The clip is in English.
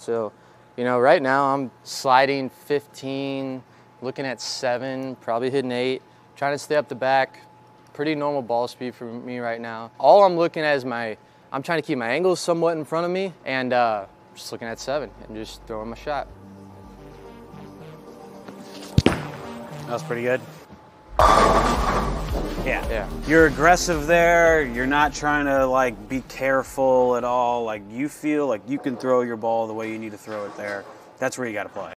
So, you know, right now I'm sliding 15, looking at seven, probably hitting eight, trying to stay up the back. Pretty normal ball speed for me right now. All I'm looking at is my, I'm trying to keep my angles somewhat in front of me and uh, just looking at seven and just throwing my shot. That was pretty good. Yeah. You're aggressive there. You're not trying to like be careful at all. Like you feel like you can throw your ball the way you need to throw it there. That's where you got to play.